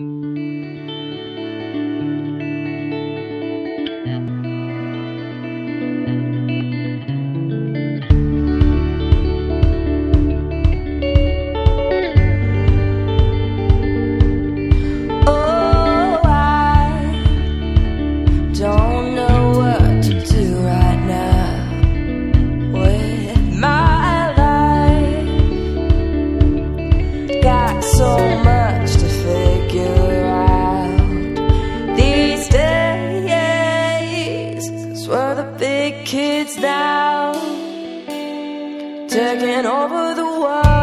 Oh, now, taking over the world.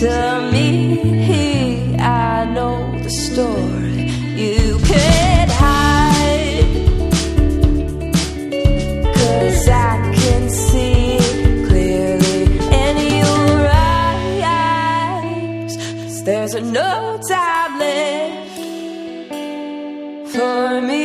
To me. I know the story. You can't hide. Cause I can see it clearly in your eyes. there's no time left for me